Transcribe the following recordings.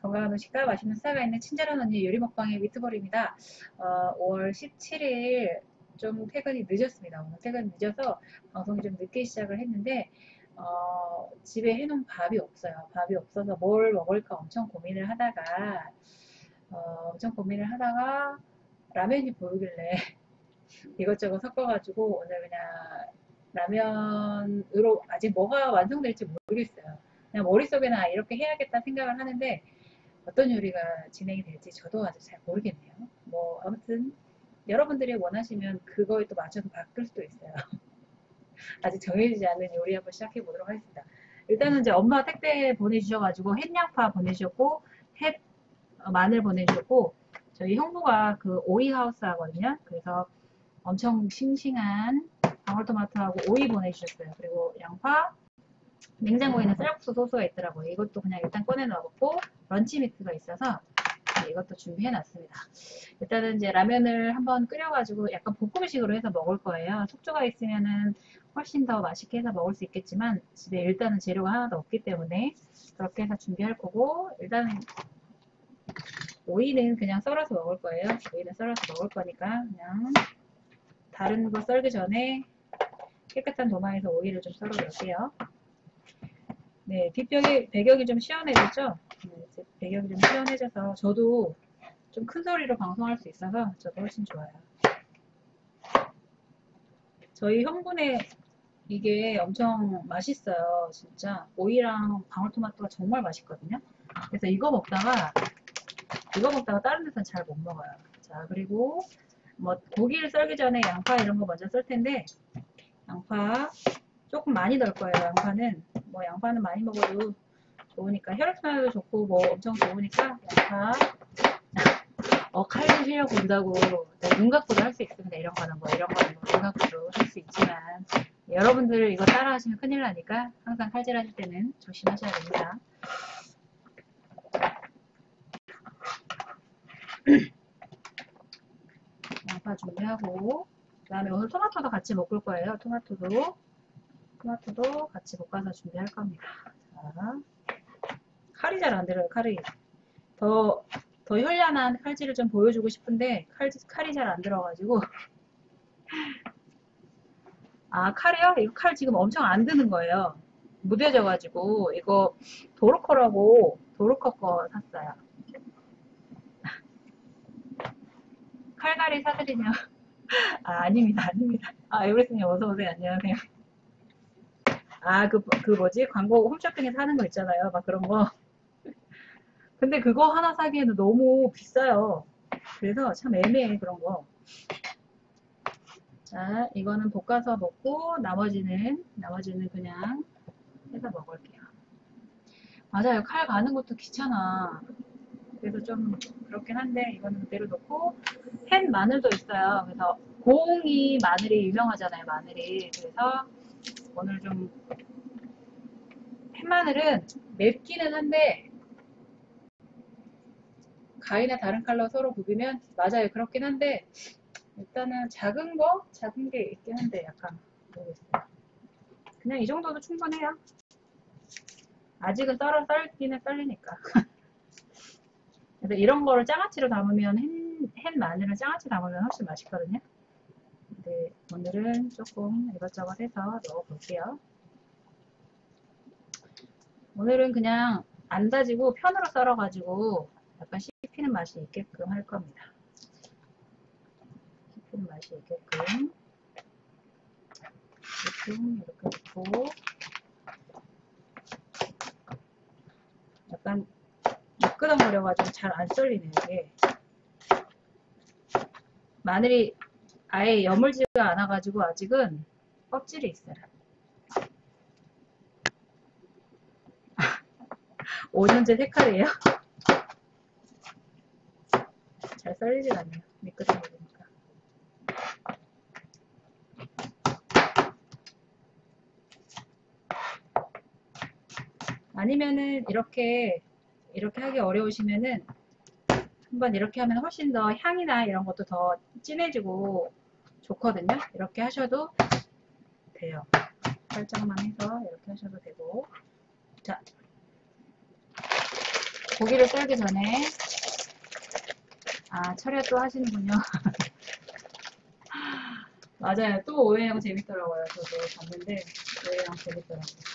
건강한 음식과 맛있는 수다가 있는 친절한 언니 요리 먹방의 위트볼입니다. 어, 5월 17일 좀 퇴근이 늦었습니다. 오늘 퇴근 늦어서 방송이 좀 늦게 시작을 했는데 어, 집에 해놓은 밥이 없어요. 밥이 없어서 뭘 먹을까 엄청 고민을 하다가 어, 엄청 고민을 하다가 라면이 보이길래 이것저것 섞어가지고 오늘 그냥 라면으로 아직 뭐가 완성될지 모르겠어요. 그냥 머릿속에는 아, 이렇게 해야겠다 생각을 하는데 어떤 요리가 진행이 될지 저도 아직 잘 모르겠네요. 뭐 아무튼 여러분들이 원하시면 그거에 또 맞춰서 바꿀 수도 있어요. 아직 정해지지 않은 요리 한번 시작해 보도록 하겠습니다. 일단은 이제 엄마 택배 보내주셔가지고 햇양파 보내주셨고 햇 어, 마늘 보내주셨고 저희 형부가 그 오이 하우스 하거든요. 그래서 엄청 싱싱한 방울토마토하고 오이 보내주셨어요. 그리고 양파, 냉장고에 있는 쌀국수 소스가 있더라고요. 이것도 그냥 일단 꺼내 넣었고 런치 믹스가 있어서 이것도 준비해 놨습니다. 일단은 이제 라면을 한번 끓여가지고 약간 볶음식으로 해서 먹을 거예요. 속초가 있으면은 훨씬 더 맛있게 해서 먹을 수 있겠지만 집에 일단은 재료가 하나도 없기 때문에 그렇게 해서 준비할 거고 일단은 오이는 그냥 썰어서 먹을 거예요. 오이는 썰어서 먹을 거니까 그냥 다른 거 썰기 전에 깨끗한 도마에서 오이를 좀 썰어 놓을게요. 네, 뒷벽이 배경이 좀 시원해졌죠? 네, 배경이 좀 시원해져서 저도 좀 큰 소리로 방송할 수 있어서 저도 훨씬 좋아요. 저희 형분의 이게 엄청 맛있어요. 진짜 오이랑 방울토마토가 정말 맛있거든요. 그래서 이거 먹다가 이거 먹다가 다른 데서는 잘 못 먹어요. 자 그리고 뭐 고기를 썰기 전에 양파 이런 거 먼저 썰 텐데 양파 조금 많이 넣을 거예요. 양파는 뭐 양파는 많이 먹어도 좋으니까 혈액순환도 좋고 뭐 엄청 좋으니까 양파 어 칼도 실력 본다고 눈 갖고도 할 수 있습니다. 이런 거 하는 거 이런 거 하는 거눈 갖고도 할 수 있지만 여러분들 이거 따라 하시면 큰일 나니까 항상 칼질 하실 때는 조심하셔야 됩니다. 양파 준비하고 그 다음에 오늘 토마토도 같이 볶을 거예요. 토마토도 토마토도 같이 볶아서 준비할 겁니다. 자, 칼이 잘 안 들어요. 칼이 더, 더 현란한 칼질을 좀 보여주고 싶은데 칼, 칼이 잘 안 들어가지고 아 칼이요? 이거 칼 지금 엄청 안 드는 거예요. 무뎌져가지고 이거 도르코라고 도르코 거 샀어요. 칼갈이 사드리냐? 아, 아닙니다, 아닙니다. 아, 에브리스님 어서오세요. 안녕하세요. 아, 그, 그 뭐지? 광고 홈쇼핑에서 하는 거 있잖아요. 막 그런 거. 근데 그거 하나 사기에는 너무 비싸요. 그래서 참 애매해, 그런 거. 자, 이거는 볶아서 먹고, 나머지는, 나머지는 그냥 해서 먹을게요. 맞아요. 칼 가는 것도 귀찮아. 그래서 좀 그렇긴 한데 이거는 그대로 놓고 햇 마늘도 있어요. 그래서 고흥이 마늘이 유명하잖아요. 마늘이 그래서 오늘 좀 햇마늘은 맵기는 한데 가위나 다른 칼로 서로 부비면 맞아요. 그렇긴 한데 일단은 작은 거 작은 게 있긴 한데 약간 모르겠어요. 그냥 이 정도도 충분해요. 아직은 썰어 썰기는 썰리니까. 그래서 이런 거를 장아찌로 담으면 햄, 햄 마늘을 장아찌 담으면 훨씬 맛있거든요. 근데 오늘은 조금 이것저것 해서 넣어볼게요. 오늘은 그냥 안 다지고 편으로 썰어가지고 약간 씹히는 맛이 있게끔 할 겁니다. 씹히는 맛이 있게끔 이렇게 넣고 약간 미끄덩거려가지고 잘 안 썰리네 이게 마늘이 아예 여물지가 않아가지고 아직은 껍질이 있어요. 5년째 색깔이에요? 잘 썰리질 않네요. 미끄덩거리니까. 아니면은 이렇게 이렇게 하기 어려우시면은 한번 이렇게 하면 훨씬 더 향이나 이런 것도 더 진해지고 좋거든요. 이렇게 하셔도 돼요. 살짝만 해서 이렇게 하셔도 되고 자 고기를 썰기 전에 아 철야 또 하시는군요. 맞아요. 또 오해영 재밌더라고요. 저도 봤는데 오해영 재밌더라고요.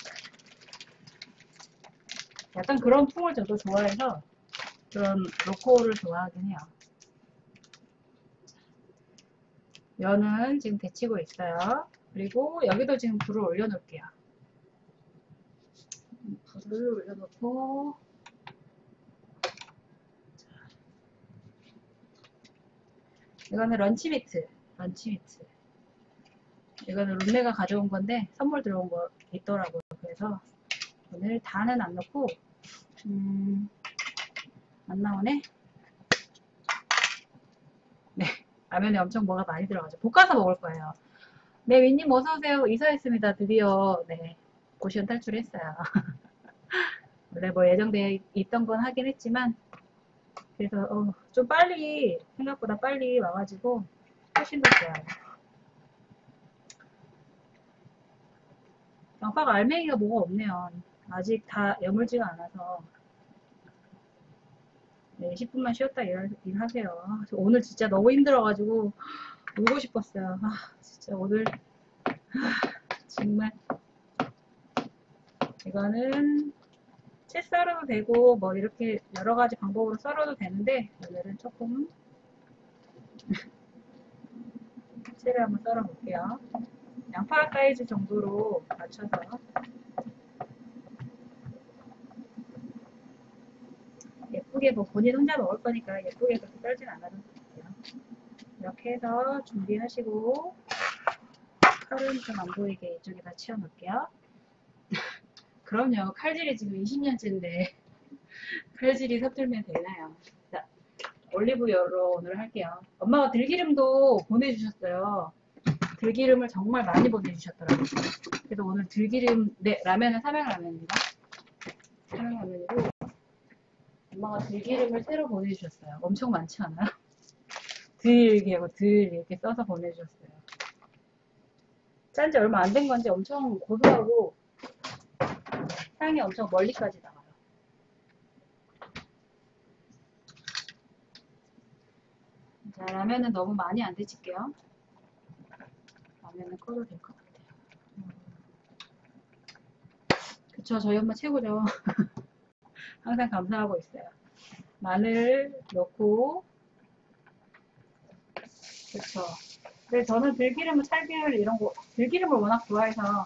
약간 그런 풍을 저도 좋아해서 그런 로코를 좋아하긴 해요. 면은 지금 데치고 있어요. 그리고 여기도 지금 불을 올려놓을게요. 불을 올려놓고 이거는 런치미트 런치미트 이거는 룸메가 가져온 건데 선물 들어온 거 있더라고요. 그래서 오늘 다는 안 넣고 음, 안 나오네. 네, 라면에 엄청 뭐가 많이 들어가죠. 볶아서 먹을 거예요. 네, 윈님 어서오세요. 이사했습니다. 드디어, 네, 고시원 탈출했어요. 원래 뭐 예정되어 있던 건 하긴 했지만, 그래서 어, 좀 빨리, 생각보다 빨리 와가지고 훨씬 더 좋아요. 양파가 알맹이가 뭐가 없네요. 아직 다 여물지가 않아서 네, 10분만 쉬었다 일, 일하세요. 아, 오늘 진짜 너무 힘들어가지고 울고 싶었어요. 아, 진짜 오늘 아, 정말 이거는 채 썰어도 되고 뭐 이렇게 여러 가지 방법으로 썰어도 되는데 오늘은 조금 채를 한번 썰어 볼게요. 양파 사이즈 정도로 맞춰서 예쁘게 뭐 본인 혼자 먹을 거니까 예쁘게 그렇게 썰진 않아도 돼요. 이렇게 해서 준비하시고 칼은 좀 안 보이게 이쪽에다 치워 놓을게요. 그럼요. 칼질이 지금 20년째인데 칼질이 서툴면 되나요? 자, 올리브유로 오늘 할게요. 엄마가 들기름도 보내주셨어요. 들기름을 정말 많이 보내주셨더라고요. 그래서 오늘 들기름, 네, 라면은 삼양라면입니다. 삼양라면이고 엄마가 들기름을 새로 보내주셨어요. 엄청 많지 않아요? 들기하고 들 이렇게 써서 보내주셨어요. 짠 지 얼마 안 된 건지 엄청 고소하고 향이 엄청 멀리까지 나와요. 자, 라면은 너무 많이 안 데칠게요. 라면은 꺼도 될 것 같아요. 음. 그쵸, 저희 엄마 최고죠. 항상 감사하고 있어요. 마늘 넣고 그쵸. 근데 저는 들기름을 찰기를 이런 거 들기름을 워낙 좋아해서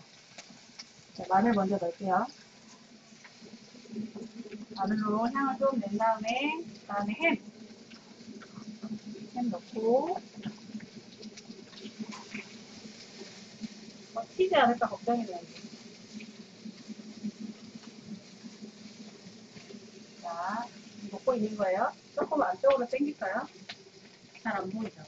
자, 마늘 먼저 넣을게요. 마늘로 향을 좀 낸 다음에 그 다음에 햄. 햄 넣고 어, 튀지 않을까 걱정이네요. 자, 먹고 있는 거예요. 조금 안쪽으로 당길까요? 잘 안 보이죠?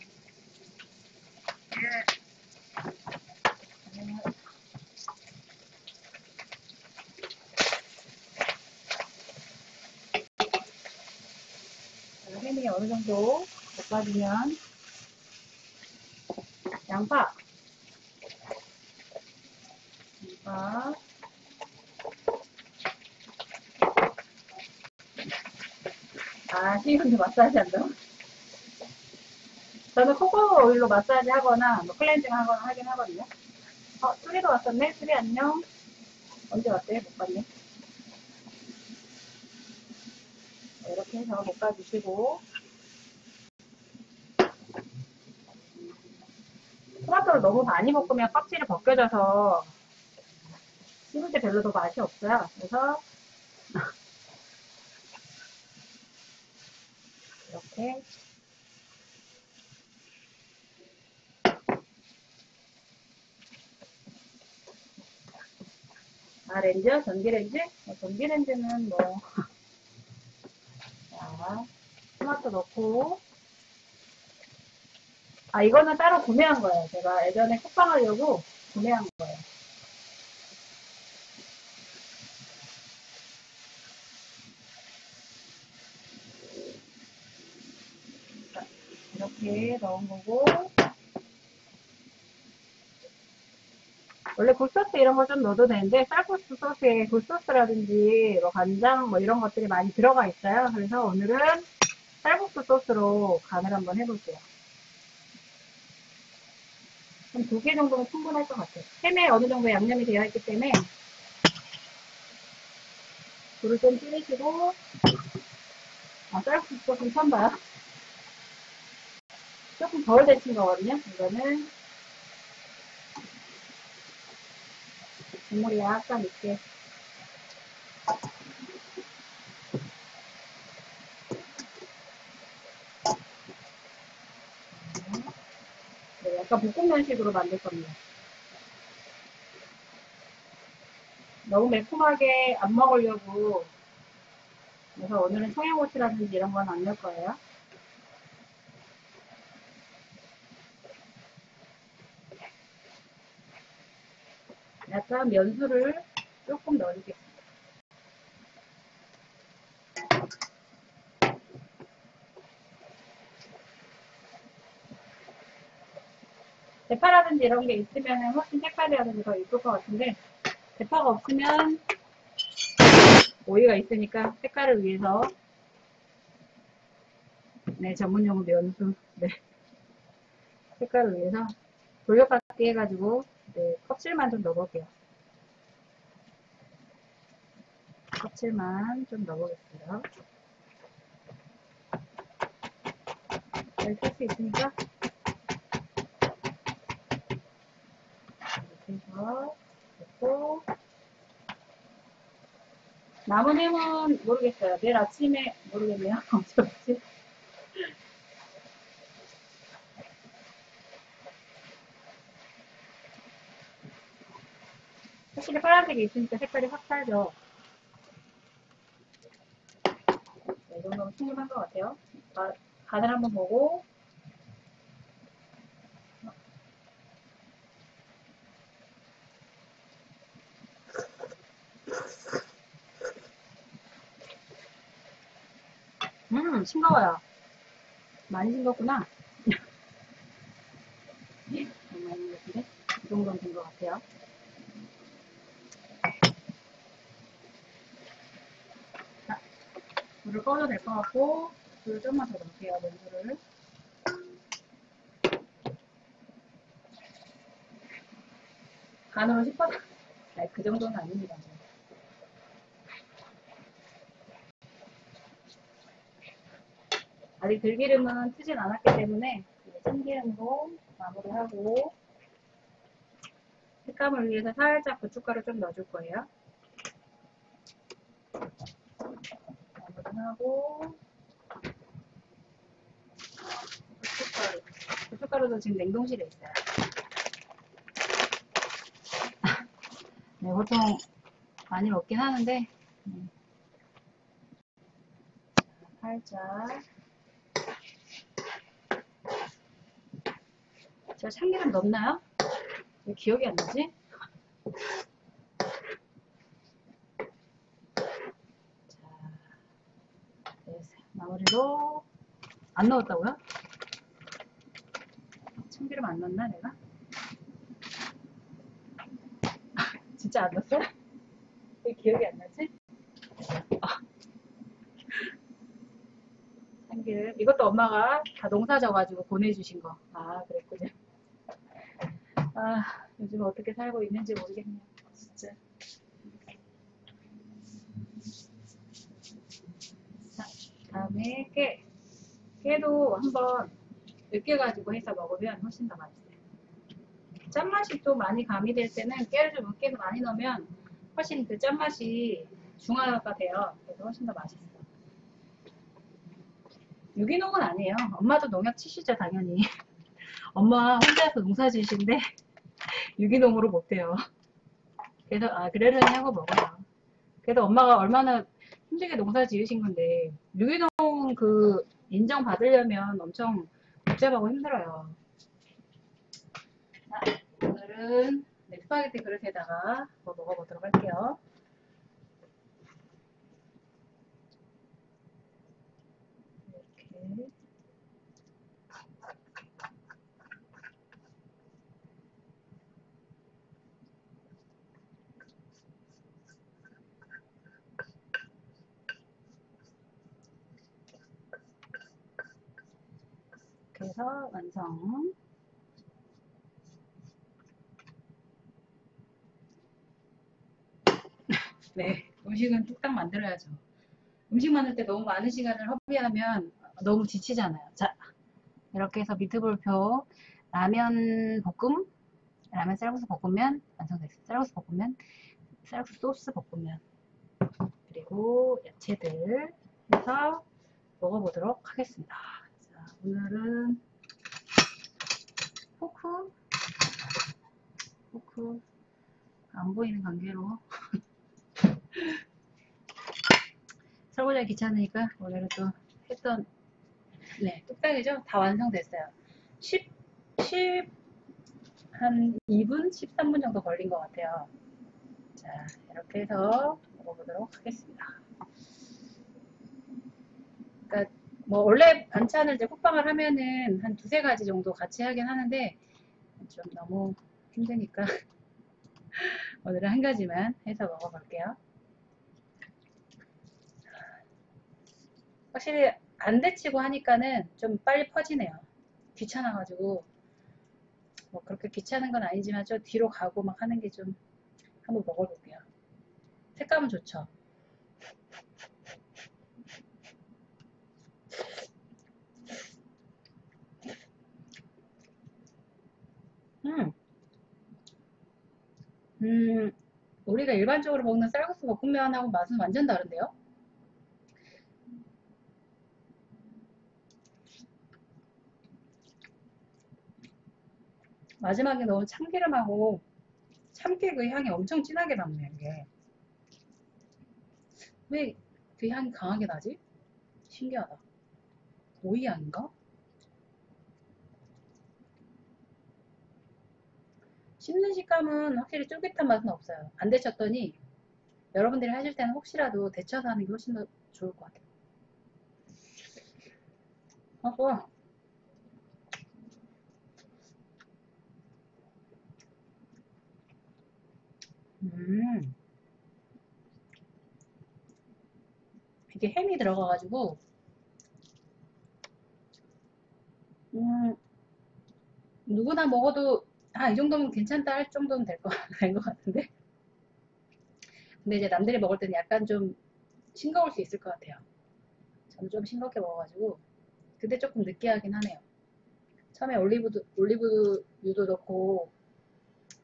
햄이 어느 정도 볶아지면 양파 양파 아 시금치 마사지 한다 저는 코코넛 오일로 마사지 하거나 뭐 클렌징 하거나 하긴 하거든요. 어 수리도 왔었네? 수리 안녕. 언제 왔대? 못 봤네. 이렇게 해서 볶아주시고. 토마토를 너무 많이 볶으면 껍질이 벗겨져서 씹을 때 별로 더 맛이 없어요. 그래서 이렇게 아 렌즈요? 전기렌즈? 어, 전기렌즈는 뭐 자, 토마토 넣고 아 이거는 따로 구매한 거예요. 제가 예전에 쿠팡하려고 구매한 거예요. 이렇게 넣은 거고 원래 굴소스 이런 거 좀 넣어도 되는데 쌀국수 소스에 굴소스라든지 뭐 간장 뭐 이런 것들이 많이 들어가 있어요. 그래서 오늘은 쌀국수 소스로 간을 한번 해볼게요. 한 두 개 정도면 충분할 것 같아요. 햄에 어느 정도 양념이 되어 있기 때문에 불을 좀 줄이시고 아 쌀국수 소스 처음 봐요. 조금 덜 데친 거거든요. 이거는 국물이 약간 있게 네, 약간 볶음면식으로 만들 겁니다. 너무 매콤하게 안 먹으려고 그래서 오늘은 청양고추라든지 이런 건 안 넣을 거예요. 약간 면수를 조금 넣어주겠습니다. 대파라든지 이런 게 있으면 훨씬 색깔이라든지 더 이쁠 것 같은데 대파가 없으면 오이가 있으니까 색깔을 위해서 네 전문용어 면수 네 색깔을 위해서 돌려받기 해가지고 네, 껍질만 좀 넣어볼게요. 껍질만 좀 넣어보겠어요. 잘 쓸 수 있으니까 이렇게 해서 넣고 남은 햄은 모르겠어요. 내일 아침에 모르겠네요. 어쩌지? 확실히 파란색이 있으니까 색깔이 확 살죠. 네, 이 정도면 충분한 것 같아요. 가, 간을 한번 보고 음 싱거워요. 많이 싱겁구나. 너무 많이 싱겁는데? 이 정도면 된것 같아요. 물을 꺼도 될 것 같고 물을 좀만 더 넣을게요 면수를. 간으로 씹어서 아니 그 정도는 아닙니다. 아직 들기름은 트진 않았기 때문에 참기름으로 마무리하고 색감을 위해서 살짝 고춧가루 좀 넣어줄 거예요 하고 고춧가루 고춧가루도 지금 냉동실에 있어요 네 보통 많이 먹긴 하는데 음. 살짝 제가 참기름 넣나요? 왜 기억이 안 나지? 마무리로 안 넣었다고요? 참기름 안 넣었나 내가? 진짜 안 넣었어요? 왜 기억이 안 나지? 아. 참기름 이것도 엄마가 다 농사져가지고 보내주신 거. 아 그랬군요. 아 요즘 어떻게 살고 있는지 모르겠네요. 진짜. 다음에 깨. 깨도 한번 으깨가지고 해서 먹으면 훨씬 더 맛있어요. 짠맛이 또 많이 가미될 때는 깨를 좀 으깨서 많이 넣으면 훨씬 그 짠맛이 중화가 돼요. 그래서 훨씬 더 맛있어요. 유기농은 아니에요. 엄마도 농약 치시죠, 당연히. 엄마 혼자서 농사 지신데 유기농으로 못해요. 그래서 아 그러려니 하고 먹어요. 그래도 엄마가 얼마나 힘들게 농사 지으신 건데 유기농 그 인정 받으려면 엄청 복잡하고 힘들어요. 자, 오늘은 네, 스파게티 그릇에다가 뭐 먹어보도록 할게요. 해서 완성. 네, 음식은 뚝딱 만들어야죠. 음식 만들 때 너무 많은 시간을 허비하면 너무 지치잖아요. 자, 이렇게 해서 미트볼표 라면 볶음, 라면 쌀국수 볶음면 완성됐어요. 쌀국수 볶음면, 쌀국수 소스 볶음면. 그리고 야채들 해서 먹어보도록 하겠습니다. 자, 오늘은 포크, 포크, 안 보이는 관계로. 설거지가 귀찮으니까 오늘은 또 했던 네 뚝딱이죠? 다 완성됐어요. 10, 10, 한 2분 13분 정도 걸린 것 같아요. 자 이렇게 해서 먹어보도록 하겠습니다. 그러니까 뭐 원래 반찬을 이제 국방을 하면은 한 두세 가지 정도 같이 하긴 하는데 좀 너무 힘드니까 오늘은 한 가지만 해서 먹어볼게요 확실히 안 데치고 하니까는 좀 빨리 퍼지네요. 귀찮아가지고 뭐 그렇게 귀찮은 건 아니지만 저 뒤로 가고 막 하는 게 좀 한번 먹어볼게요. 색감은 좋죠. 음, 음, 우리가 일반적으로 먹는 쌀국수 볶음면하고 맛은 완전 다른데요? 마지막에 넣은 참기름하고 참깨 그 향이 엄청 진하게 남네요, 이게. 왜 그 향이 강하게 나지? 신기하다. 오이 향인가? 씹는 식감은 확실히 쫄깃한 맛은 없어요. 안 데쳤더니 여러분들이 하실 때는 혹시라도 데쳐서 하는 게 훨씬 더 좋을 것 같아요. 하고 음. 이게 햄이 들어가가지고, 음, 누구나 먹어도, 아, 이 정도면 괜찮다 할 정도는 될 것, 같은데? 근데 이제 남들이 먹을 때는 약간 좀 싱거울 수 있을 것 같아요. 저는 좀 싱겁게 먹어가지고, 근데 조금 느끼하긴 하네요. 처음에 올리브도, 올리브유도 넣고,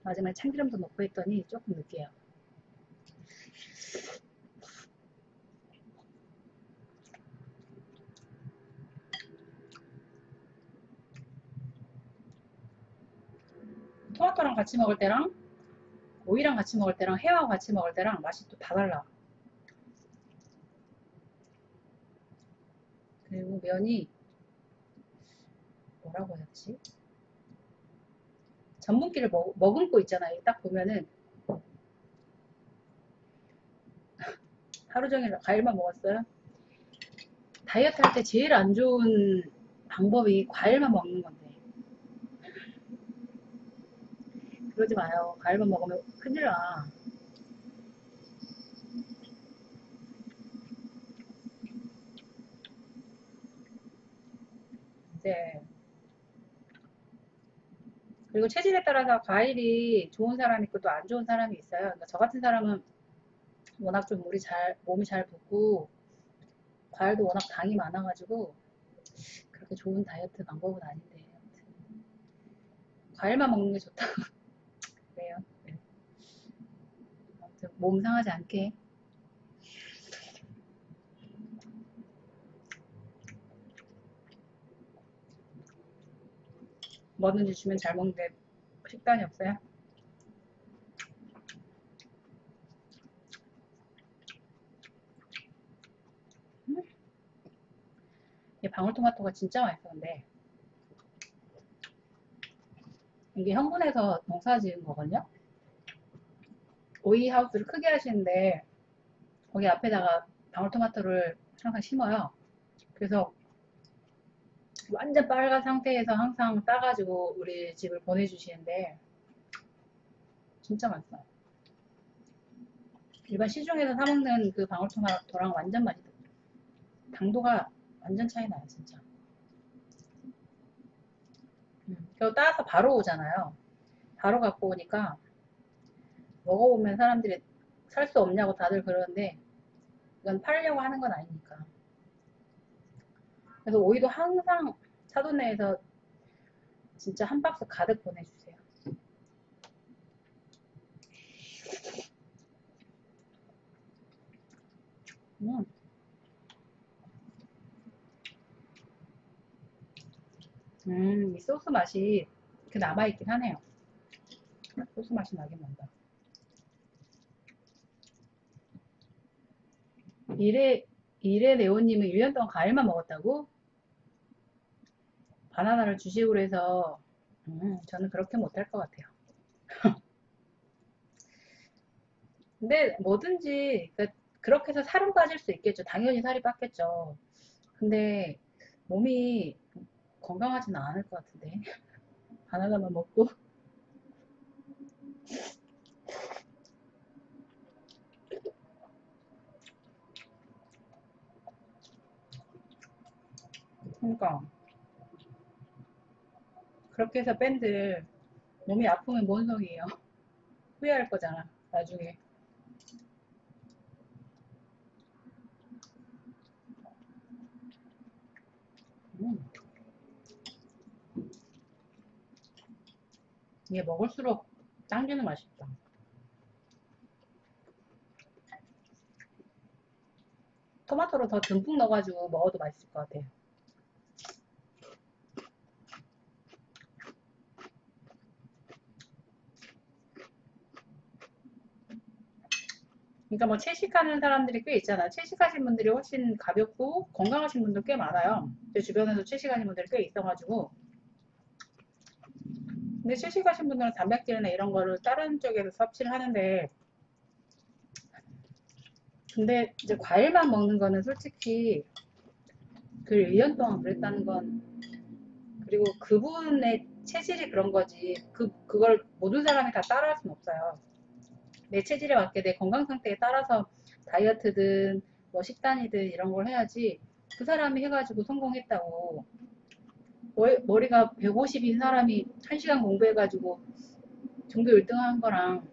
마지막에 참기름도 넣고 했더니 조금 느끼해요. 토마토랑 같이 먹을 때랑 오이랑 같이 먹을 때랑 회하고 같이 먹을 때랑 맛이 또 다 달라. 그리고 면이 뭐라고 해야 되지? 전분기를 먹, 머금고 있잖아요. 딱 보면은 하루 종일 과일만 먹었어요. 다이어트 할 때 제일 안 좋은 방법이 과일만 먹는 건데. 그러지 마요. 과일만 먹으면 큰일 나. 이제 그리고 체질에 따라서 과일이 좋은 사람이 있고 또 안 좋은 사람이 있어요. 그러니까 저 같은 사람은 워낙 좀 물이 잘, 몸이 잘 붓고 과일도 워낙 당이 많아가지고 그렇게 좋은 다이어트 방법은 아닌데 과일만 먹는 게 좋다. 그래요. 네. 아무튼 몸 상하지 않게 뭐든지 주면 잘 먹는데 식단이 없어요. 음. 이 방울토마토가 진짜 맛있어 근데 이게 형분해서 농사 지은 거거든요. 오이 하우스를 크게 하시는데 거기 앞에다가 방울토마토를 항상 심어요. 그래서 완전 빨간 상태에서 항상 따가지고 우리 집을 보내주시는데 진짜 맛있어요. 일반 시중에서 사먹는 그 방울토마토랑 완전 맛이 당도가 완전 차이 나요 진짜. 그거 따서 바로 오잖아요. 바로 갖고 오니까 먹어보면 사람들이 살 수 없냐고 다들 그러는데 이건 팔려고 하는 건 아니니까. 그래서 오이도 항상 사돈네에서 진짜 한 박스 가득 보내주세요. 음. 음, 이 소스 맛이 그 남아있긴 하네요. 소스 맛이 나긴 난다. 이래, 이래 네오님은 1년 동안 과일만 먹었다고? 바나나를 주식으로 해서, 음, 저는 그렇게 못할 것 같아요. 근데 뭐든지, 그- 그렇게 해서 살은 빠질 수 있겠죠. 당연히 살이 빠겠죠. 근데 몸이 건강하지는 않을 것 같은데. 바나나만 먹고. 그러니까 그렇게 해서 밴드 몸이 아프면 뭔 소리예요? 후회할 거잖아 나중에 음. 이게 먹을수록 당기는 맛있다 토마토를 더 듬뿍 넣어가지고 먹어도 맛있을 것 같아요 그러니까 뭐 채식하는 사람들이 꽤 있잖아. 채식하신 분들이 훨씬 가볍고 건강하신 분들 꽤 많아요. 제 주변에도 채식하신 분들이 꽤 있어가지고. 근데 채식하신 분들은 단백질이나 이런 거를 다른 쪽에서 섭취를 하는데, 근데 이제 과일만 먹는 거는 솔직히 그 1년 동안 그랬다는 건, 그리고 그분의 체질이 그런 거지, 그, 그걸 모든 사람이 다 따라할 수는 없어요. 내 체질에 맞게 내 건강 상태에 따라서 다이어트든 뭐 식단이든 이런 걸 해야지 그 사람이 해가지고 성공했다고 머- 머리가 150인 사람이 1시간 공부해가지고 전교 1등 한 거랑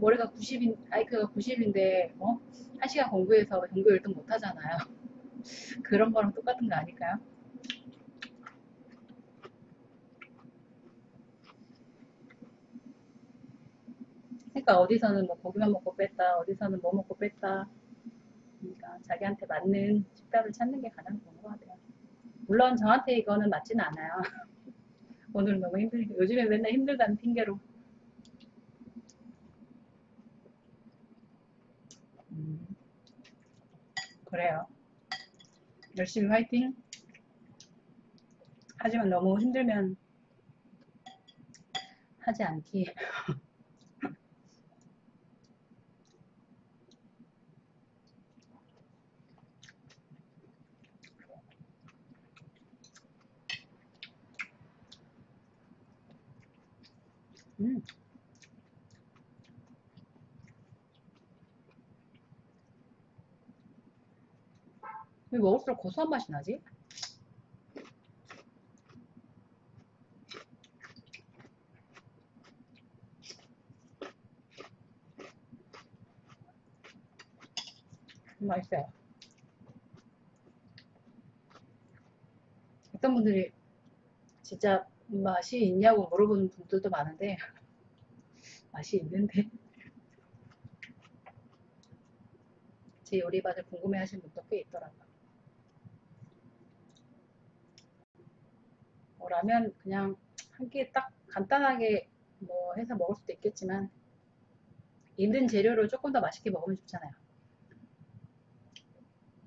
머리가 90인 IQ가 90인데 어? 1시간 공부해서 전교 1등 못 하잖아요 그런 거랑 똑같은 거 아닐까요? 그러니까 어디서는 뭐 고기만 먹고 뺐다, 어디서는 뭐 먹고 뺐다. 그러니까 자기한테 맞는 식단을 찾는 게 가장 좋은 것 같아요. 물론 저한테 이거는 맞지는 않아요. 오늘 너무 힘드니까 요즘에 맨날 힘들다는 핑계로. 음, 그래요. 열심히 화이팅. 하지만 너무 힘들면 하지 않기. 음. 왜 먹을수록 고소한 맛이 나지? 음, 맛있어요. 어떤 분들이 진짜 맛이 있냐고 물어보는 분들도 많은데 맛이 있는데 제 요리밭을 궁금해 하시는 분도 꽤 있더라고요. 뭐 라면 그냥 한 끼에 딱 간단하게 뭐 해서 먹을 수도 있겠지만 있는 재료를 조금 더 맛있게 먹으면 좋잖아요.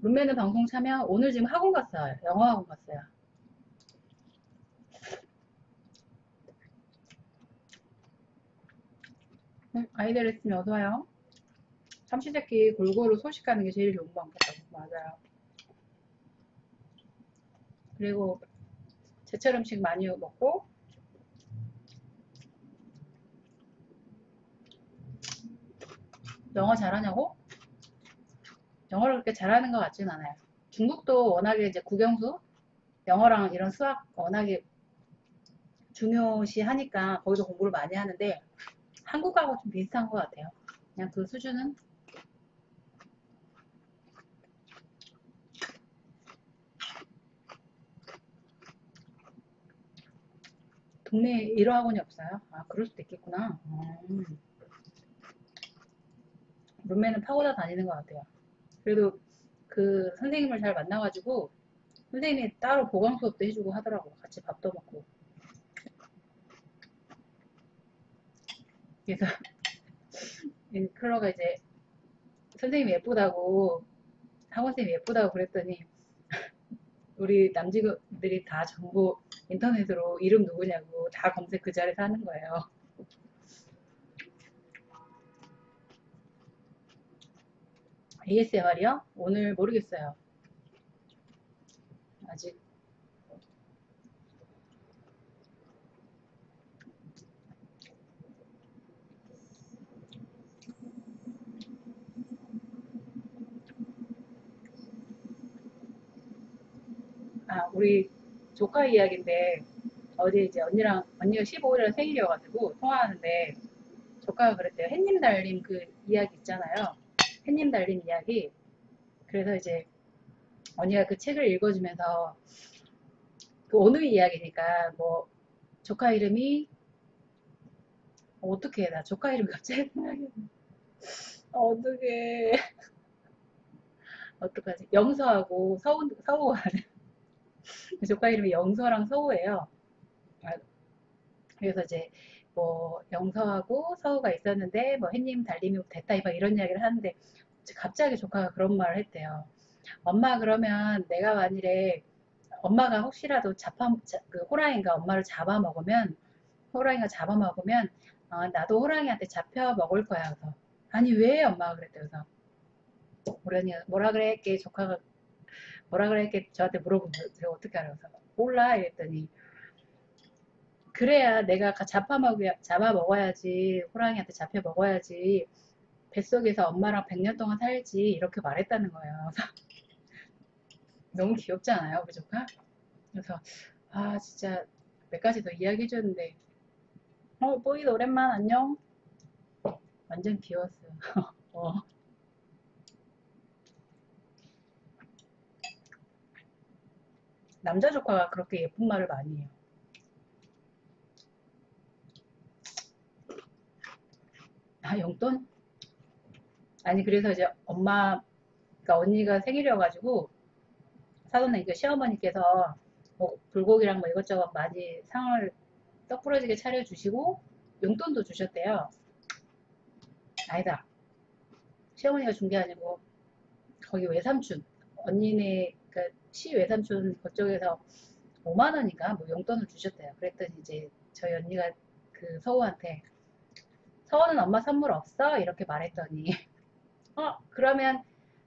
룸메는 방송 참여 오늘 지금 학원 갔어요. 영어 학원 갔어요. 응, 아이들 있으면 어서와요. 삼시세끼 골고루 소식하는 게 제일 좋은 방법이라고 맞아요. 그리고 제철 음식 많이 먹고 영어 잘하냐고? 영어를 그렇게 잘하는 것 같지는 않아요. 중국도 워낙에 이제 국영수 영어랑 이런 수학 워낙에 중요시 하니까 거기서 공부를 많이 하는데 한국하고 좀 비슷한 것 같아요. 그냥 그 수준은 동네에 일어 학원이 없어요? 아, 그럴 수도 있겠구나. 음. 룸메는 파고다 다니는 것 같아요. 그래도 그 선생님을 잘 만나가지고 선생님이 따로 보강 수업도 해주고 하더라고. 같이 밥도 먹고. 그래서 이 클러가 이제 선생님이 예쁘다고 학원생님이 예쁘다고 그랬더니 우리 남직원들이 다 전부 인터넷으로 이름 누구냐고 다 검색 그 자리에서 하는 거예요. ASMR이요? 오늘 모르겠어요. 아직 아 우리 조카 이야기인데 어제 이제 언니랑 언니가 15일에 생일이어가지고 통화하는데 조카가 그랬대요. 햇님 달님 그 이야기 있잖아요. 햇님 달님 이야기. 그래서 이제 언니가 그 책을 읽어주면서 그 어느 이야기니까 뭐 조카 이름이 어떻게 해? 나 조카 이름 갑자기 생각이. 어떻게 어떡하지? 영서하고 서우 서우가 조카 이름이 영서랑 서우예요. 아, 그래서 이제 뭐 영서하고 서우가 있었는데 뭐 햇님 달님이 됐다 막 이런 이야기를 하는데 갑자기 조카가 그런 말을 했대요. 엄마 그러면 내가 만일에 엄마가 혹시라도 잡아 자- 그 호랑이가 엄마를 잡아먹으면 호랑이가 잡아먹으면 어, 나도 호랑이한테 잡혀 먹을 거야. 그래서 아니 왜 엄마가 그랬대요. 그래서 우리 언니가 뭐라 그랬게 조카가 뭐라 그랬게 저한테 물어보면 제가 어떻게 알아요? 그래서 몰라 이랬더니 그래야 내가 잡아먹어야지 호랑이한테 잡혀 먹어야지 뱃속에서 엄마랑 100년 동안 살지 이렇게 말했다는 거예요. 너무 귀엽지 않아요? 그 조카? 그래서 아 진짜 몇 가지 더 이야기 해 줬는데 어 뽀이도 오랜만 안녕 완전 귀여웠어요. 어. 남자 조카가 그렇게 예쁜 말을 많이 해요. 아, 용돈? 아니, 그래서 이제 엄마, 그러니까 언니가 생일이어가지고, 사돈은 이거 시어머니께서 뭐 불고기랑 뭐 이것저것 많이 상을 떡 부러지게 차려주시고, 용돈도 주셨대요. 아니다. 시어머니가 준 게 아니고, 거기 외삼촌, 언니네, 그, 시 외삼촌 그쪽에서 5만 원인가 뭐 용돈을 주셨대요. 그랬더니 이제 저희 언니가 그 서우한테 서우는 엄마 선물 없어? 이렇게 말했더니 어 그러면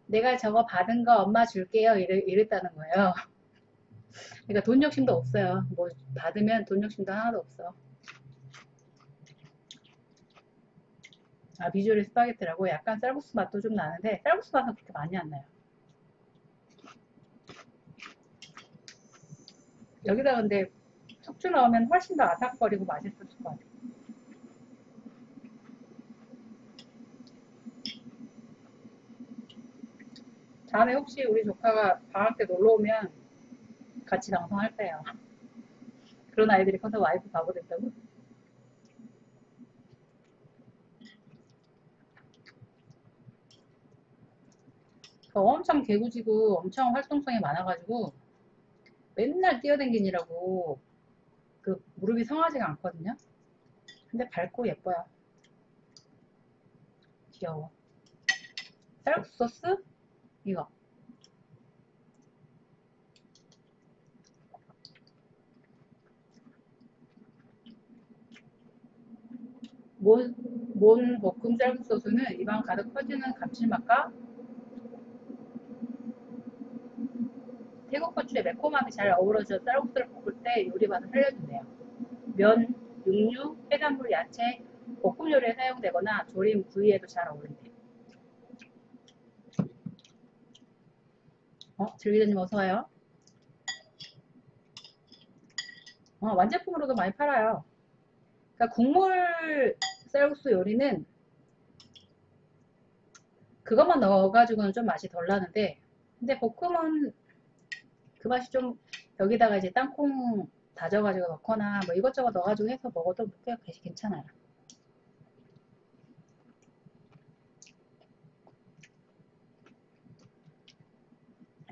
내가 저거 받은 거 엄마 줄게요 이래, 이랬다는 거예요. 그러니까 돈 욕심도 없어요. 뭐 받으면 돈 욕심도 하나도 없어. 아 비주얼이 스파게티라고 약간 쌀국수 맛도 좀 나는데 쌀국수 맛은 그렇게 많이 안 나요. 여기다 근데 숙주 넣으면 훨씬 더 아삭거리고 맛있을 것 같아요. 다음에 혹시 우리 조카가 방학 때 놀러 오면 같이 방송할 거예요. 그런 아이들이 커서 와이프 바보 됐다고? 저 엄청 개구지고 엄청 활동성이 많아가지고 맨날 뛰어댕기느라고 그 무릎이 성하지가 않거든요. 근데 밝고 예뻐요. 귀여워. 쌀국수 소스? 이거. 몬, 몬 볶음 쌀국수 소스는 입안 가득 퍼지는 감칠맛과 고추의 매콤함이 잘 어우러져 쌀국수를 볶을 때 요리 맛을 살려준대요. 면, 육류, 해산물, 야채, 볶음 요리에 사용되거나 조림 부위에도 잘 어울린대. 어, 즐기자님 어서와요. 어, 완제품으로도 많이 팔아요. 그러니까 국물 쌀국수 요리는 그것만 넣어가지고는 좀 맛이 덜 나는데, 근데 볶음은 그 맛이 좀 여기다가 이제 땅콩 다져가지고 넣거나 뭐 이것저것 넣어가지고 해서 먹어도 꽤 괜찮아요.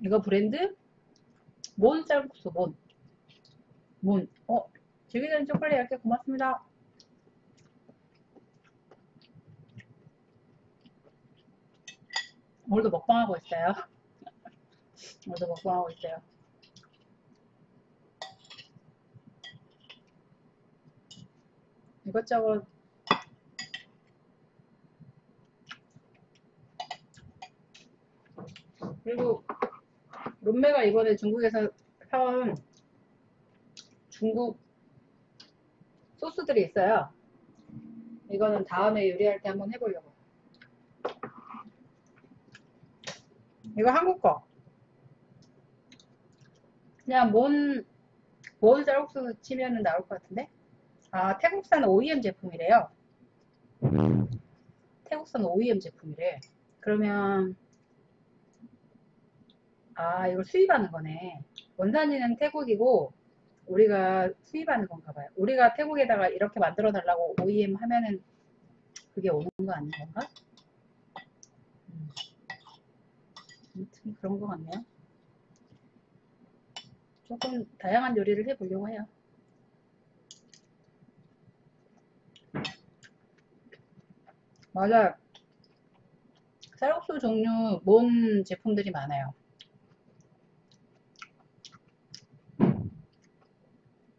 이거 브랜드 몬 쌀국수 몬. 몬. 어, 즐기는 초콜릿 이렇게 고맙습니다. 오늘도 먹방하고 있어요. 오늘도 먹방하고 있어요. 이것저것 그리고 롬메가 이번에 중국에서 사온 중국 소스들이 있어요. 이거는 다음에 요리할 때 한번 해보려고. 이거 한국 거. 그냥 뭔, 뭔 쌀국수 치면은 나올 것 같은데? 아, 태국산 OEM 제품이래요. 태국산 OEM 제품이래. 그러면, 아, 이걸 수입하는 거네. 원산지는 태국이고, 우리가 수입하는 건가 봐요. 우리가 태국에다가 이렇게 만들어 달라고 OEM 하면은 그게 오는 거 아닌 건가? 음. 아무튼 그런 것 같네요. 조금 다양한 요리를 해보려고 해요. 맞아. 쌀국수 종류 뭔 제품들이 많아요.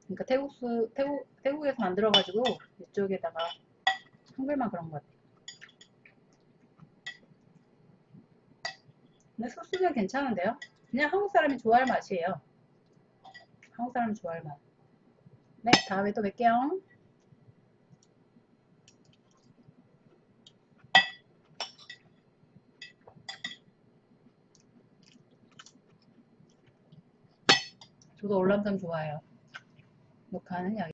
그러니까 태국수 태국 태국에서 만들어 가지고 이쪽에다가 한글만 그런 것 같아. 근데 소스는 괜찮은데요? 그냥 한국 사람이 좋아할 맛이에요. 한국 사람이 좋아할 맛. 네, 다음에 또 뵐게요. 저도 올람쌈 좋아해요. 녹화는 여기.